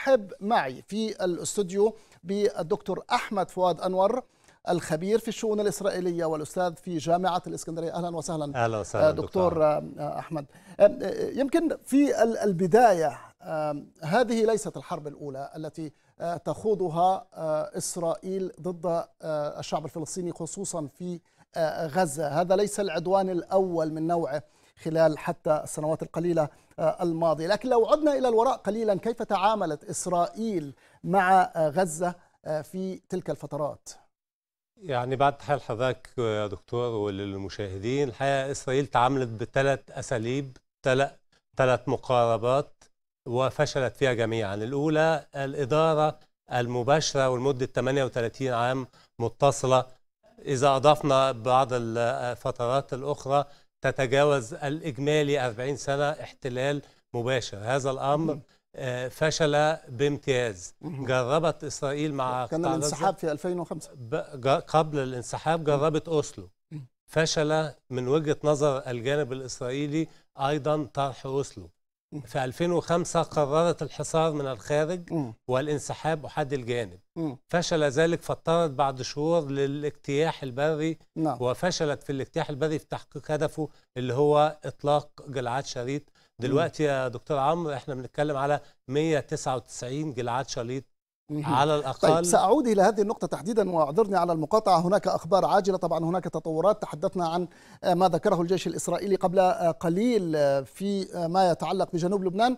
ارحب معي في الاستوديو بالدكتور أحمد فؤاد أنور الخبير في الشؤون الإسرائيلية والأستاذ في جامعة الإسكندرية. أهلا وسهلا. أهلا وسهلا دكتور, دكتور أحمد. يمكن في البداية هذه ليست الحرب الأولى التي تخوضها إسرائيل ضد الشعب الفلسطيني خصوصا في غزة. هذا ليس العدوان الأول من نوعه. خلال حتى السنوات القليلة الماضية. لكن لو عدنا إلى الوراء قليلا كيف تعاملت إسرائيل مع غزة في تلك الفترات؟ يعني بعد تحية لحضرتك يا دكتور وللمشاهدين الحقيقة إسرائيل تعاملت بثلاث أساليب ثلاث مقاربات وفشلت فيها جميعا. الأولى الإدارة المباشرة ولمدة 38 عام متصلة. إذا أضفنا بعض الفترات الأخرى تتجاوز الإجمالي 40 سنة احتلال مباشر. هذا الأمر فشل بامتياز. جربت إسرائيل مع كان الانسحاب في 2005 قبل الانسحاب جربت أوسلو. فشل من وجهة نظر الجانب الإسرائيلي أيضا طرح أوسلو. في 2005 قررت الحصار من الخارج والانسحاب أحد الجانب. فشل ذلك فاضطرت بعد شهور للاجتياح البري نعم. وفشلت في الاجتياح البري في تحقيق هدفه اللي هو إطلاق جلعاد شريط. دلوقتي يا دكتور عمرو إحنا بنتكلم على 199 جلعاد شليط على الاقل طيب سأعود إلى هذه النقطة تحديدا وأعذرني على المقاطعة. هناك أخبار عاجلة طبعا هناك تطورات. تحدثنا عن ما ذكره الجيش الإسرائيلي قبل قليل في ما يتعلق بجنوب لبنان.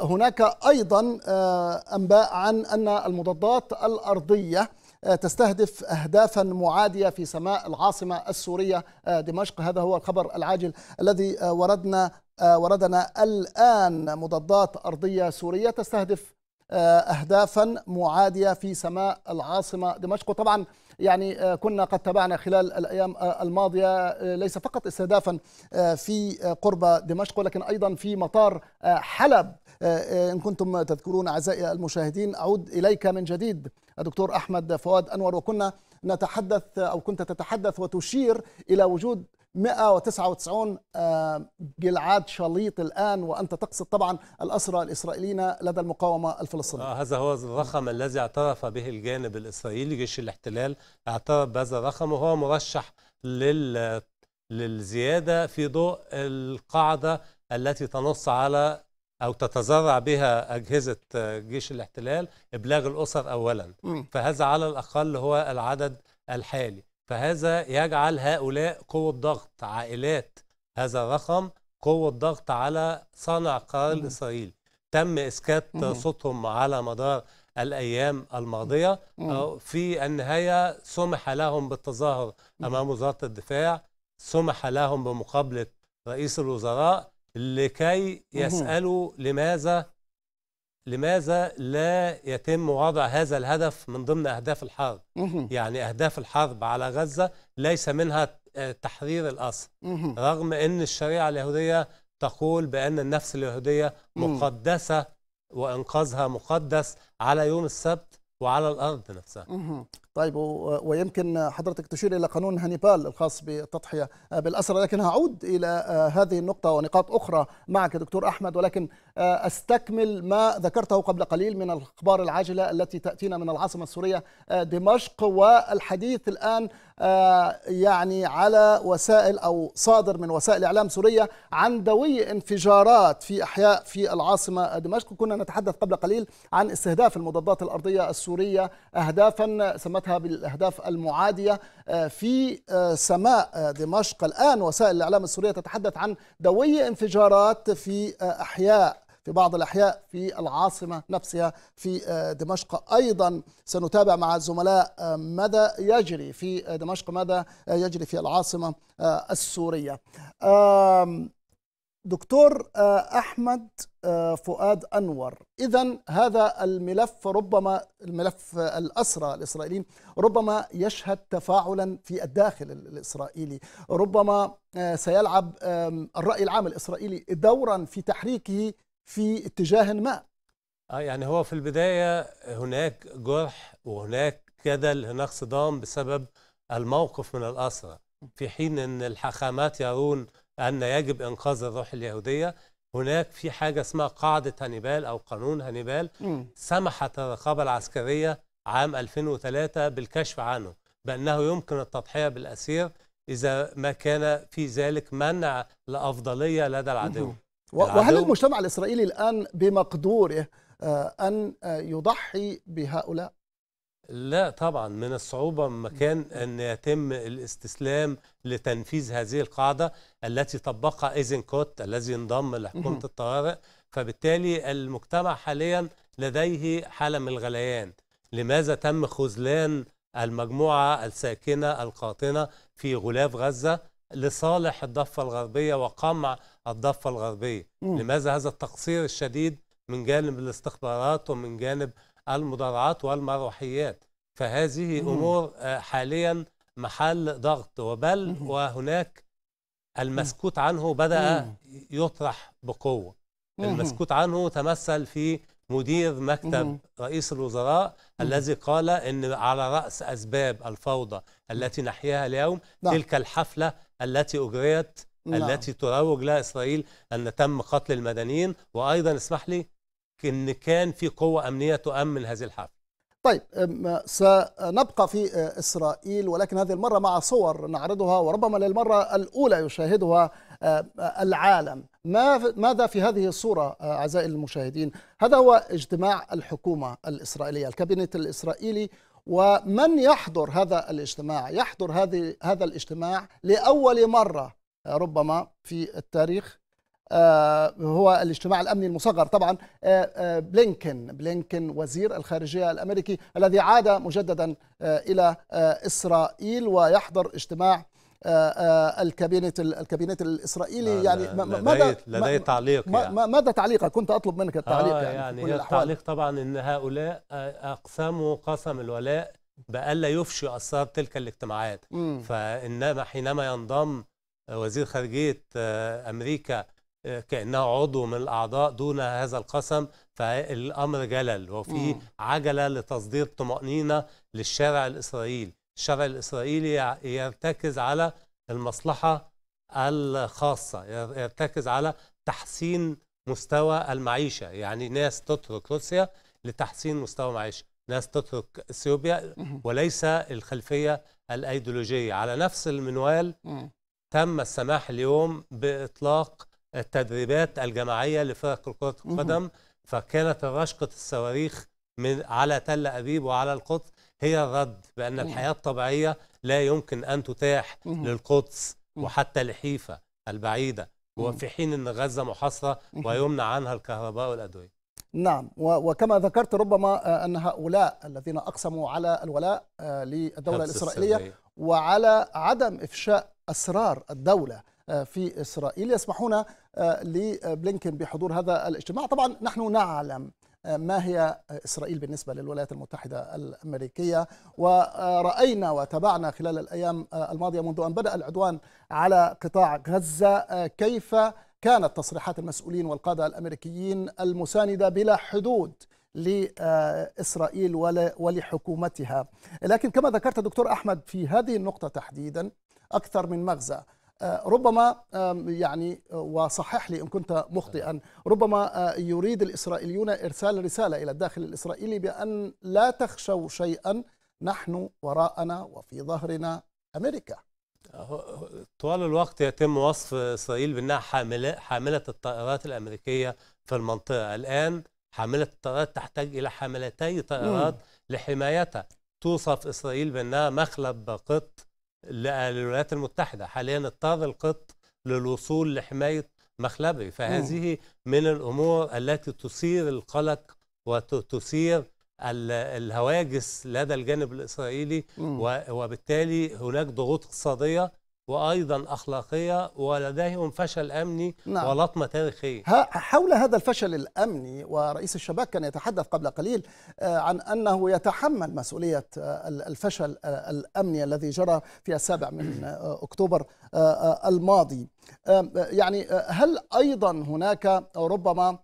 هناك أيضا أنباء عن أن المضادات الأرضية تستهدف اهدافا معادية في سماء العاصمة السورية دمشق. هذا هو الخبر العاجل الذي وردنا وردنا الآن. مضادات أرضية سورية تستهدف اهدافا معادية في سماء العاصمة دمشق. وطبعا يعني كنا قد تابعنا خلال الأيام الماضية ليس فقط استهدافا في قرب دمشق ولكن أيضا في مطار حلب. إن كنتم تذكرون أعزائي المشاهدين أعود إليك من جديد الدكتور أحمد فؤاد أنور. وكنا نتحدث أو كنت تتحدث وتشير إلى وجود 199 جلعاد شليط الآن وأنت تقصد طبعا الأسرى الإسرائيليين لدى المقاومة الفلسطينية. آه هذا هو الرقم الذي اعترف به الجانب الإسرائيلي جيش الاحتلال اعترف بهذا الرقم وهو مرشح لل للزيادة في ضوء القاعدة التي تنص على أو تتزرع بها أجهزة جيش الاحتلال إبلاغ الأسر أولا. م. فهذا على الأقل هو العدد الحالي. فهذا يجعل هؤلاء قوة ضغط عائلات. هذا الرقم قوة ضغط على صانع قرار الإسرائيلي تم إسكات. صوتهم على مدار الأيام الماضية. في النهاية سمح لهم بالتظاهر أمام وزارة الدفاع. سمح لهم بمقابلة رئيس الوزراء لكي يسألوا لماذا لماذا لا يتم وضع هذا الهدف من ضمن أهداف الحرب. يعني أهداف الحرب على غزة ليس منها تحرير الأسر. رغم أن الشريعة اليهودية تقول بأن النفس اليهودية. مقدسة وإنقاذها مقدس على يوم السبت وعلى الأرض نفسها. طيب ويمكن حضرتك تشير إلى قانون هانيبال الخاص بالتضحية بالأسرى لكن هعود إلى هذه النقطة ونقاط أخرى معك دكتور أحمد ولكن أستكمل ما ذكرته قبل قليل من الأخبار العاجلة التي تأتينا من العاصمة السورية دمشق والحديث الآن يعني على وسائل أو صادر من وسائل إعلام سورية عن دوي انفجارات في أحياء في العاصمة دمشق. كنا نتحدث قبل قليل عن استهداف المضادات الأرضية السورية اهدافا سمتها بالاهداف المعادية في سماء دمشق. الآن وسائل الإعلام السورية تتحدث عن دوي انفجارات في أحياء في بعض الأحياء في العاصمة نفسها في دمشق. أيضا سنتابع مع الزملاء ماذا يجري في دمشق؟ ماذا يجري في العاصمة السورية؟ دكتور أحمد فؤاد أنور. إذا هذا الملف ربما الملف الأسرى الإسرائيليين ربما يشهد تفاعلا في الداخل الإسرائيلي. ربما سيلعب الرأي العام الإسرائيلي دورا في تحريكه في اتجاه ما. آه يعني هو في البداية هناك جرح وهناك جدل هناك صدام بسبب الموقف من الأسرى. في حين أن الحاخامات يرون أن يجب إنقاذ الروح اليهودية. هناك في حاجة اسمها قاعدة هانيبال أو قانون هانيبال. سمحت الرقابة العسكرية عام 2003 بالكشف عنه بأنه يمكن التضحية بالأسير إذا ما كان في ذلك منع لأفضلية لدى العدو وهل المجتمع الإسرائيلي الآن بمقدوره آه، أن آه، يضحي بهؤلاء؟ لا طبعا من الصعوبة مكان أن يتم الاستسلام لتنفيذ هذه القاعدة التي طبقها إيزنكوت الذي انضم. لحكومة الطوارئ فبالتالي المجتمع حاليا لديه حالة من الغليان لماذا تم خذلان المجموعة الساكنة القاطنة في غلاف غزة لصالح الضفة الغربية وقمع الضفة الغربية. لماذا هذا التقصير الشديد من جانب الاستخبارات ومن جانب المدرعات والمروحيات فهذه مم. أمور آه، حاليا محل ضغط وبل مم. وهناك المسكوت عنه بدأ. يطرح بقوة. المسكوت عنه تمثل في مدير مكتب. رئيس الوزراء. الذي قال إن على رأس أسباب الفوضى التي نحياها اليوم نعم. تلك الحفلة التي أجريت نعم. التي تروج لها إسرائيل أن تم قتل المدنيين وأيضا اسمح لي ان كان في قوة أمنية تؤمن هذه الحفله طيب سنبقى في آه، إسرائيل ولكن هذه المرة مع صور نعرضها وربما للمرة الأولى يشاهدها آه، العالم. ما ماذا في هذه الصورة آه، أعزائي المشاهدين؟ هذا هو اجتماع الحكومة الإسرائيلية الكابينت الإسرائيلي. ومن يحضر هذا الاجتماع؟ يحضر هذه هذا الاجتماع لأول مرة آه، ربما في التاريخ هو الاجتماع الأمني المصغر طبعا آه، آه، بلينكن بلينكن وزير الخارجية الأمريكي الذي عاد مجددا آه، إلى آه، إسرائيل ويحضر اجتماع آه، آه، الكابينت الكابينت الإسرائيلي يعني ما- ما- لدي, ماذا لدي تعليق يعني. ما- ماذا تعليقك كنت أطلب منك التعليق آه يعني, يعني, كل. التعليق طبعا إن هؤلاء آه، اقسموا قسم الولاء بألا يفشوا اسرار تلك الاجتماعات مم. فإنما حينما ينضم وزير خارجية آه، أمريكا آه، كأنه عضو من الأعضاء دون هذا القسم فالأمر جلل وفي. عجلة لتصدير طمأنينة للشارع الإسرائيلي الشارع الإسرائيلي يرتكز على المصلحة الخاصة ير- يرتكز على تحسين مستوى المعيشة يعني ناس تترك روسيا لتحسين مستوى معيشة ناس تترك إثيوبيا. وليس الخلفية الأيديولوجية على نفس المنوال. تم السماح اليوم بإطلاق التدريبات الجماعية لفرق كرة. القدم فكانت رشقة الصواريخ من على تل أبيب وعلى القدس هي الرد بأن. الحياة الطبيعية لا يمكن أن تتاح. للقدس. وحتى لحيفا البعيدة. وفي حين إن غزة محاصرة. ويمنع عنها الكهرباء والأدوية نعم وكما ذكرت ربما آه، أن هؤلاء الذين أقسموا على الولاء آه، للدولة الإسرائيلية السرية. وعلى عدم إفشاء أسرار الدولة في إسرائيل يسمحون آه، لبلينكن بحضور هذا الاجتماع. طبعا نحن نعلم آه، ما هي إسرائيل بالنسبة للولايات المتحدة الأمريكية. ورأينا وتابعنا خلال الأيام آه، الماضية منذ أن بدأ العدوان على قطاع آه، كيف كانت تصريحات المسؤولين والقادة الأمريكيين المساندة بلا حدود لإسرائيل ول- ولحكومتها. لكن كما ذكرت دكتور أحمد في هذه النقطة تحديدا أكثر من مغزى. آه، ربما آم، يعني آه، وصحح لي إن كنت مخطئا. ربما آه، يريد الإسرائيليون إرسال رسالة إلى الداخل الإسرائيلي بأن لا تخشوا شيئا نحن وراءنا وفي ظهرنا أمريكا. طوال الوقت يتم وصف إسرائيل بأنها حاملة, حاملة الطائرات الأمريكية في المنطقة. الآن حاملة الطائرات تحتاج إلى حاملتي طائرات لحمايتها. توصف إسرائيل بأنها مخلب قط للولايات المتحدة. حاليا اضطر القط للوصول لحماية مخلبه فهذه من الأمور التي تثير القلق وتثير ال- الهواجس لدى الجانب الإسرائيلي وبالتالي هناك ضغوط اقتصادية وأيضا أخلاقية ولديهم فشل أمني نعم. ولطمة تاريخية. ها- حول هذا الفشل الأمني ورئيس الشباك كان يتحدث قبل قليل آه، عن أنه يتحمل مسؤولية آه، الفشل آه، الأمني الذي جرى في السابع من أكتوبر الماضي. يعني هل أيضا هناك ربما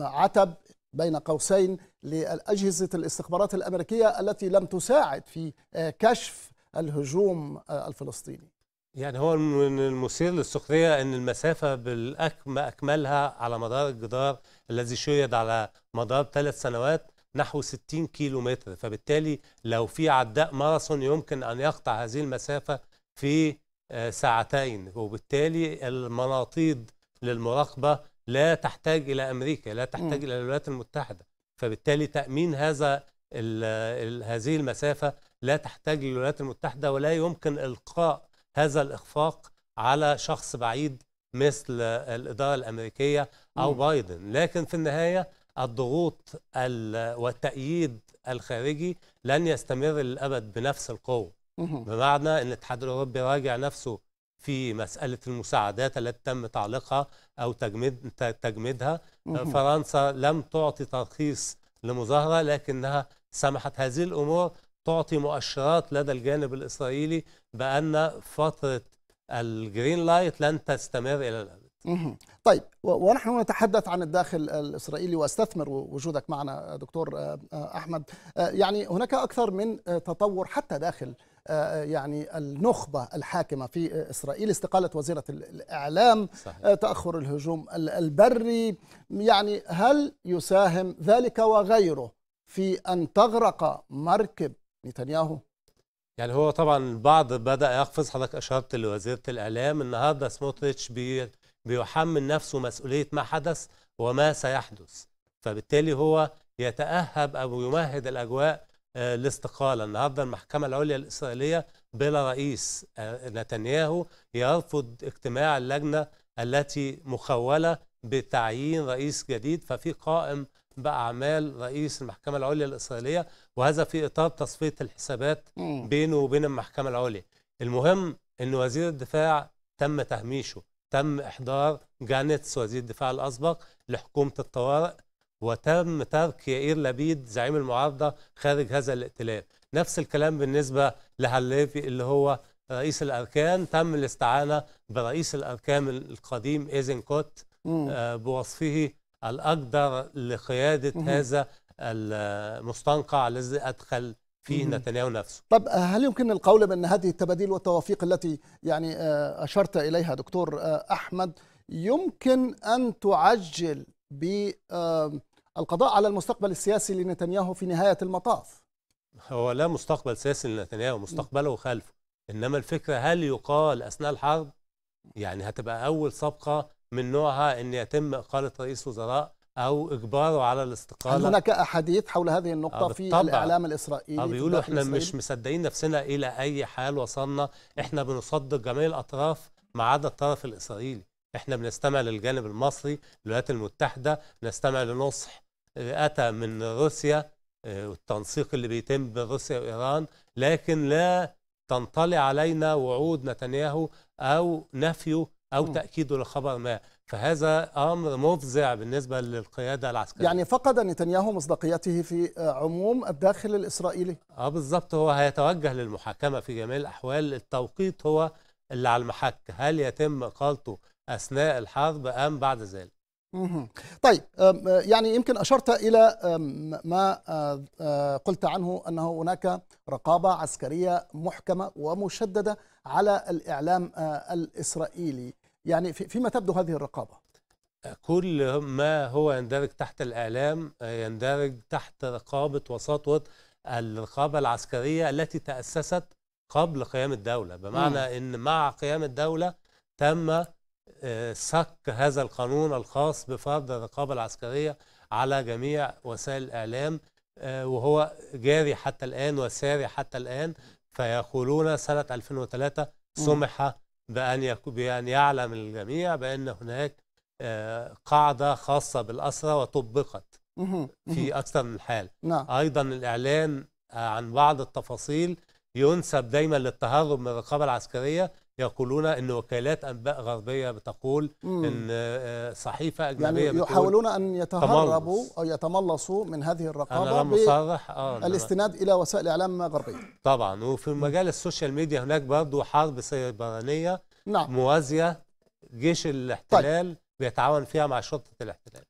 عتب بين قوسين لأجهزة الاستخبارات الأمريكية التي لم تساعد في كشف الهجوم الفلسطيني؟ يعني هو من المثير للسخرية أن المسافة بالأكم أكملها على مدار الجدار الذي شيد على مدار ثلاث سنوات نحو 60 كيلو متر فبالتالي لو في عداء ماراثون يمكن أن يقطع هذه المسافة في آه، ساعتين. وبالتالي المناطيد للمراقبة لا تحتاج إلى أمريكا لا تحتاج إلى الولايات المتحدة. فبالتالي تأمين هذا ال ال هذه المسافة لا تحتاج للولايات المتحدة ولا يمكن إلقاء هذا الإخفاق على شخص بعيد مثل الإدارة الأمريكية أو. بايدن لكن في النهاية الضغوط ال- والتأييد الخارجي لن يستمر للأبد بنفس القوة. بمعنى أن الاتحاد الأوروبي راجع نفسه في مسألة المساعدات التي تم تعليقها أو تجميد تجميدها. فرنسا لم تعطي ترخيص لمظاهرة لكنها سمحت هذه الأمور تعطي مؤشرات لدى الجانب الإسرائيلي بأن فترة ال green light لن تستمر إلى الأبد. طيب ونحن نتحدث عن الداخل الإسرائيلي وأستثمر وجودك معنا دكتور آه، آه، أحمد آه، يعني هناك أكثر من تطور حتى داخل يعني النخبة الحاكمة في إسرائيل استقالة وزيرة ال- الإعلام صحيح. تأخر الهجوم ال- البري يعني هل يساهم ذلك وغيره في أن تغرق مركب نتنياهو. يعني هو طبعا البعض بدأ يقفز حضرتك أشرت لوزيرة الإعلام النهاردة سموتريتش بي بيحمل نفسه مسؤولية ما حدث وما سيحدث. فبالتالي هو يتأهب أو يمهد الأجواء آه، لاستقالة. النهاردة المحكمة العليا الإسرائيلية بلا رئيس آه، نتنياهو يرفض اجتماع اللجنة التي مخولة بتعيين رئيس جديد. ففي قائم بأعمال رئيس المحكمة العليا الإسرائيلية وهذا في إطار تصفية الحسابات. بينه وبين المحكمة العليا المهم أن وزير الدفاع تم تهميشه تم إحضار جانتس وزير الدفاع الأسبق لحكومة الطوارئ وتم ترك يائير لبيد زعيم المعارضة خارج هذا الائتلاف نفس الكلام بالنسبة لهاليفي اللي هو رئيس الأركان تم الاستعانة برئيس الأركان القديم إيزنكوت مم. آه، بوصفه الأقدر لقيادة مهم. هذا المستنقع الذي أدخل فيه. نتنياهو نفسه. طب هل يمكن القول بأن هذه التباديل والتوافيق التي يعني آه، أشرت إليها دكتور آه، أحمد يمكن أن تعجل بالقضاء على المستقبل السياسي لنتنياهو في نهاية المطاف؟ هو لا مستقبل سياسي لنتنياهو مستقبله خلفه. إنما الفكرة هل يقال أثناء الحرب؟ يعني هتبقى أول صفقة من نوعها أن يتم إقالة رئيس وزراء؟ أو إجباره على هل الاستقالة هناك أحاديث حول هذه النقطة آه، في بالطبع. الإعلام الإسرائيلي آه بيقولوا إحنا مش الإسرائيلي؟ مصدقين نفسنا إلى أي حال وصلنا إحنا بنصدق جميع الأطراف ما عدا الطرف الإسرائيلي إحنا بنستمع للجانب المصري الولايات المتحدة نستمع لنصح آه، أتى من روسيا آه، والتنسيق اللي بيتم بين روسيا وإيران لكن لا تنطلي علينا وعود نتنياهو أو نفيه أو. تأكيده لخبر ما فهذا أمر مفزع بالنسبة للقيادة العسكرية. يعني فقد نتنياهو مصداقيته في آه، عموم الداخل الإسرائيلي. آه بالظبط هو هيتوجه للمحاكمة في جميع الأحوال. التوقيت هو اللي على المحك. هل يتم إقالته أثناء الحرب أم بعد ذلك. طيب آه، يعني يمكن أشرت إلى أم، ما آه، قلت عنه أنه هناك رقابة عسكرية محكمة ومشددة على الإعلام آه، الإسرائيلي. يعني في- فيما تبدو هذه الرقابة. كل ما هو يندرج تحت الإعلام آه، يندرج تحت رقابة وسطوة الرقابة العسكرية التي تأسست قبل قيام الدولة. بمعنى أن مع قيام الدولة تم آه، صك هذا القانون الخاص بفرض الرقابة العسكرية على جميع وسائل الإعلام آه، وهو جاري حتى الآن وساري حتى الآن. فيقولون سنة 2003 مم. سمح بأن بأن يعلم الجميع بأن هناك آه، قاعدة خاصة بالأسرى وطبقت. في أكثر من حال نعم أيضا الإعلان آه، عن بعض التفاصيل ينسب دايما للتهرب من الرقابة العسكرية يقولون أن وكالات أنباء غربية بتقول مم. أن آه، صحيفة يعني أجنبية بتقول يحاولون أن يتهربوا تملص. أو يتملصوا من هذه لم أصرح آه بالاستناد إلى وسائل إعلام غربية. طبعا. وفي مجال السوشيال ميديا هناك برضو حرب سيبرانية نعم. موازية. جيش الاحتلال بيتعاون فيها مع شرطة الاحتلال.